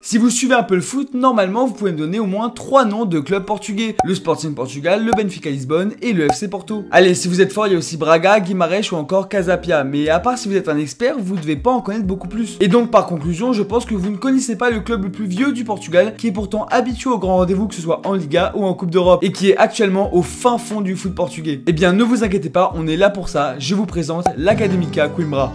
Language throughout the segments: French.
Si vous suivez un peu le foot, normalement vous pouvez me donner au moins 3 noms de clubs portugais. Le Sporting Portugal, le Benfica Lisbonne et le FC Porto. Allez, si vous êtes fort, il y a aussi Braga, Guimarães ou encore Casapia. Mais à part si vous êtes un expert, vous ne devez pas en connaître beaucoup plus. Et donc par conclusion, je pense que vous ne connaissez pas le club le plus vieux du Portugal, qui est pourtant habitué aux grands rendez-vous que ce soit en Liga ou en Coupe d'Europe, et qui est actuellement au fin fond du foot portugais. Eh bien ne vous inquiétez pas, on est là pour ça. Je vous présente l'Académica Coimbra.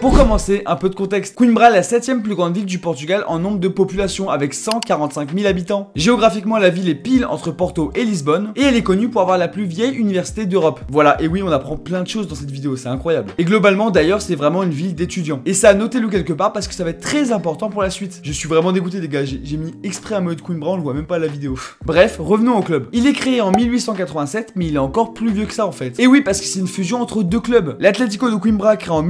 Pour commencer, un peu de contexte. Coimbra est la septième plus grande ville du Portugal en nombre de population avec 145 000 habitants. Géographiquement, la ville est pile entre Porto et Lisbonne et elle est connue pour avoir la plus vieille université d'Europe. Voilà, et oui, on apprend plein de choses dans cette vidéo, c'est incroyable. Et globalement, d'ailleurs, c'est vraiment une ville d'étudiants. Et ça, notez-le quelque part parce que ça va être très important pour la suite. Je suis vraiment dégoûté, les gars. J'ai mis exprès un mode Coimbra, on le voit même pas la vidéo. Bref, revenons au club. Il est créé en 1887, mais il est encore plus vieux que ça en fait. Et oui, parce que c'est une fusion entre deux clubs. L'Atlético de Coimbra créé en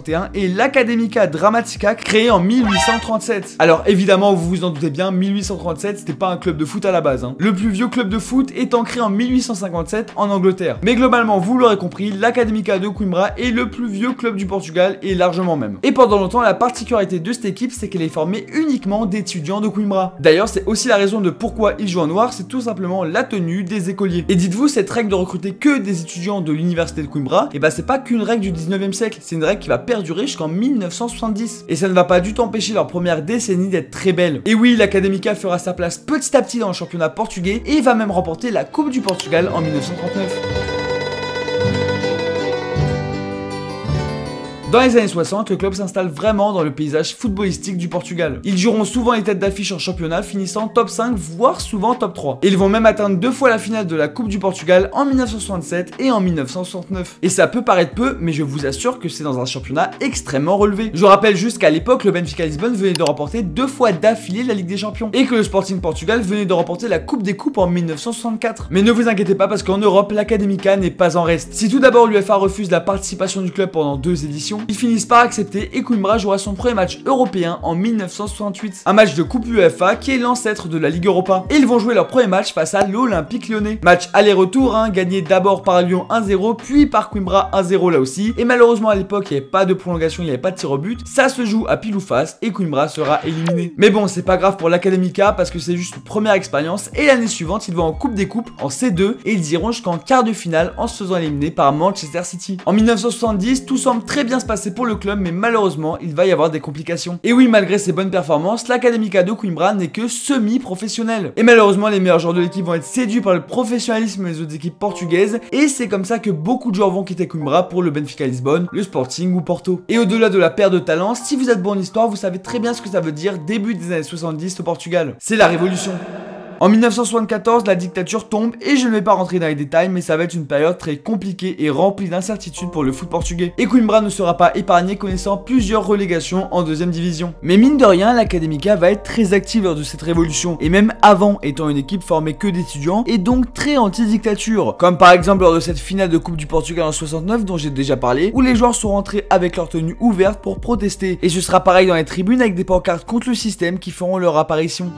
1861 et l'Academica Dramatica créé en 1837. Alors évidemment, vous vous en doutez bien, 1837 c'était pas un club de foot à la base. Hein. Le plus vieux club de foot étant créé en 1857 en Angleterre. Mais globalement, vous l'aurez compris, l'Academica de Coimbra est le plus vieux club du Portugal et largement même. Et pendant longtemps, la particularité de cette équipe, c'est qu'elle est formée uniquement d'étudiants de Coimbra. D'ailleurs, c'est aussi la raison de pourquoi ils jouent en noir, c'est tout simplement la tenue des écoliers. Et dites-vous, cette règle de recruter que des étudiants de l'université de Coimbra, et eh bah ben, c'est pas qu'une règle du 19e siècle, c'est une règle qui va jusqu'en 1970. Et ça ne va pas du tout empêcher leur première décennie d'être très belle. Et oui, l'Académica fera sa place petit à petit dans le championnat portugais et va même remporter la Coupe du Portugal en 1939. Dans les années 60, le club s'installe vraiment dans le paysage footballistique du Portugal. Ils joueront souvent les têtes d'affiche en championnat, finissant top 5, voire souvent top 3. ils vont même atteindre deux fois la finale de la Coupe du Portugal en 1967 et en 1969. Et ça peut paraître peu, mais je vous assure que c'est dans un championnat extrêmement relevé. Je rappelle juste qu'à l'époque, le Benfica Lisbonne venait de remporter deux fois d'affilée la Ligue des Champions, et que le Sporting Portugal venait de remporter la Coupe des Coupes en 1964. Mais ne vous inquiétez pas parce qu'en Europe, l'Académica n'est pas en reste. Si tout d'abord l'UFA refuse la participation du club pendant deux éditions, ils finissent par accepter et Coimbra jouera son premier match européen en 1968. Un match de Coupe UEFA qui est l'ancêtre de la Ligue Europa. Et ils vont jouer leur premier match face à l'Olympique lyonnais. Match aller-retour, hein, gagné d'abord par Lyon 1-0, puis par Coimbra 1-0 là aussi. Et malheureusement à l'époque, il n'y avait pas de prolongation, il n'y avait pas de tir au but. Ça se joue à pile ou face et Coimbra sera éliminé. Mais bon, c'est pas grave pour l'Académica parce que c'est juste une première expérience. Et l'année suivante, ils vont en Coupe des Coupes en C2 et ils iront jusqu'en quart de finale en se faisant éliminer par Manchester City. En 1970, tout semble très bien se pour le club, mais malheureusement, il va y avoir des complications. Et oui, malgré ses bonnes performances, l'Académica de Coimbra n'est que semi-professionnel. Et malheureusement, les meilleurs joueurs de l'équipe vont être séduits par le professionnalisme des autres équipes portugaises, et c'est comme ça que beaucoup de joueurs vont quitter Coimbra pour le Benfica Lisbonne, le Sporting ou Porto. Et au-delà de la perte de talent, si vous êtes bon en histoire, vous savez très bien ce que ça veut dire début des années 70 au Portugal. C'est la révolution. En 1974, la dictature tombe et je ne vais pas rentrer dans les détails, mais ça va être une période très compliquée et remplie d'incertitudes pour le foot portugais. Et Coimbra ne sera pas épargné connaissant plusieurs relégations en deuxième division. Mais mine de rien, l'Académica va être très active lors de cette révolution, et même avant étant une équipe formée que d'étudiants, et donc très anti-dictature. Comme par exemple lors de cette finale de Coupe du Portugal en 69 dont j'ai déjà parlé, où les joueurs sont rentrés avec leur tenue ouverte pour protester. Et ce sera pareil dans les tribunes avec des pancartes contre le système qui feront leur apparition.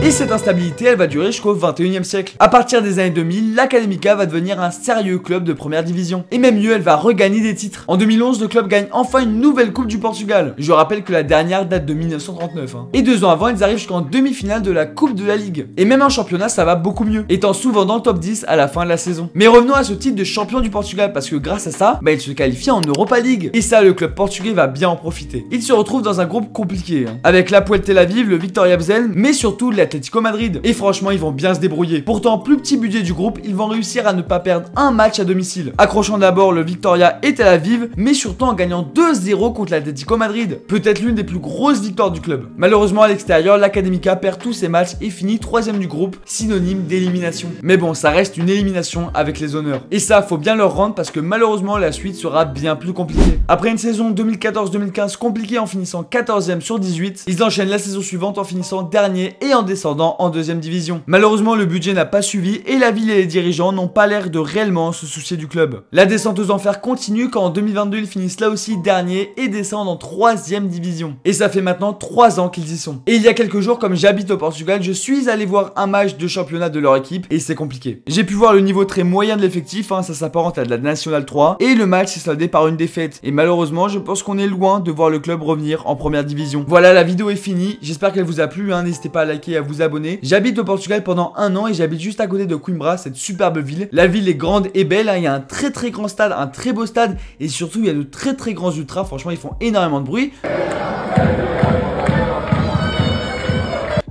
Et cette instabilité, elle va durer jusqu'au 21e siècle. À partir des années 2000, l'Académica va devenir un sérieux club de première division. Et même mieux, elle va regagner des titres. En 2011, le club gagne enfin une nouvelle Coupe du Portugal. Je rappelle que la dernière date de 1939. Hein. Et deux ans avant, ils arrivent jusqu'en demi-finale de la Coupe de la Ligue. Et même en championnat, ça va beaucoup mieux, étant souvent dans le top 10 à la fin de la saison. Mais revenons à ce titre de champion du Portugal, parce que grâce à ça, bah, il se qualifie en Europa League. Et ça, le club portugais va bien en profiter. Il se retrouve dans un groupe compliqué, hein. avec la Poel Tel Aviv, le Victoria Bzel, mais surtout la Atlético Madrid. Et franchement, ils vont bien se débrouiller. Pourtant, plus petit budget du groupe, ils vont réussir à ne pas perdre un match à domicile. Accrochant d'abord le Victoria et Tel Aviv, mais surtout en gagnant 2-0 contre l'Atlético Madrid. Peut-être l'une des plus grosses victoires du club. Malheureusement, à l'extérieur, l'Académica perd tous ses matchs et finit troisième du groupe, synonyme d'élimination. Mais bon, ça reste une élimination avec les honneurs. Et ça, faut bien leur rendre parce que malheureusement, la suite sera bien plus compliquée. Après une saison 2014-2015 compliquée en finissant 14e sur 18, ils enchaînent la saison suivante en finissant dernier et en descendant descendant en deuxième division. Malheureusement, le budget n'a pas suivi et la ville et les dirigeants n'ont pas l'air de réellement se soucier du club. La descente aux enfers continue quand en 2022 ils finissent là aussi dernier et descendent en troisième division. Et ça fait maintenant 3 ans qu'ils y sont. Et il y a quelques jours, comme j'habite au Portugal, je suis allé voir un match de championnat de leur équipe et c'est compliqué. J'ai pu voir le niveau très moyen de l'effectif, hein, ça s'apparente à de la National 3 et le match s'est soldé par une défaite. Et malheureusement, je pense qu'on est loin de voir le club revenir en première division. Voilà, la vidéo est finie. J'espère qu'elle vous a plu. Hein. N'hésitez pas à liker et à J'habite au Portugal pendant un an et j'habite juste à côté de Coimbra, cette superbe ville. La ville est grande et belle. Hein. Il y a un très très grand stade, un très beau stade et surtout il y a de très très grands ultras. Franchement, ils font énormément de bruit.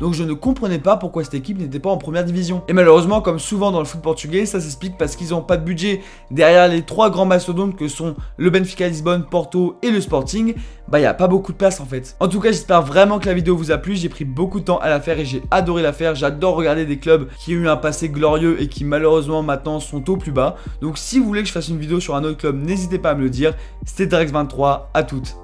Donc je ne comprenais pas pourquoi cette équipe n'était pas en première division. Et malheureusement, comme souvent dans le foot portugais, ça s'explique parce qu'ils n'ont pas de budget derrière les trois grands mastodontes que sont le Benfica Lisbonne, Porto et le Sporting, bah il n'y a pas beaucoup de place en fait. En tout cas, j'espère vraiment que la vidéo vous a plu, j'ai pris beaucoup de temps à la faire et j'ai adoré la faire, j'adore regarder des clubs qui ont eu un passé glorieux et qui malheureusement maintenant sont au plus bas. Donc si vous voulez que je fasse une vidéo sur un autre club, n'hésitez pas à me le dire. C'était Drex23, à toutes.